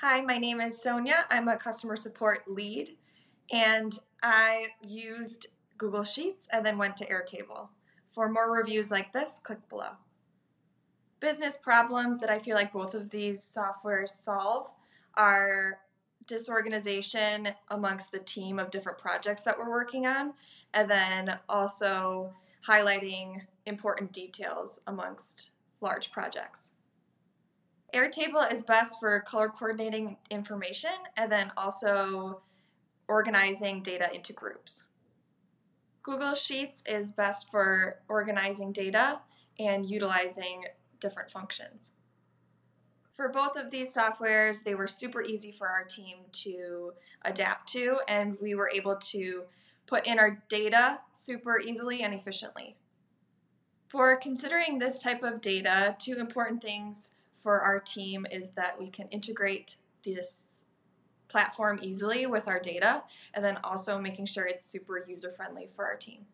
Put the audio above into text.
Hi, my name is Sonia. I'm a customer support lead, and I used Google Sheets and then went to Airtable. For more reviews like this, click below. Business problems that I feel like both of these softwares solve are disorganization amongst the team of different projects that we're working on, and then also highlighting important details amongst large projects. Airtable is best for color coordinating information and then also organizing data into groups. Google Sheets is best for organizing data and utilizing different functions. For both of these softwares, they were super easy for our team to adapt to, and we were able to put in our data super easily and efficiently. For considering this type of data, two important things for our team is that we can integrate this platform easily with our data and then also making sure it's super user friendly for our team.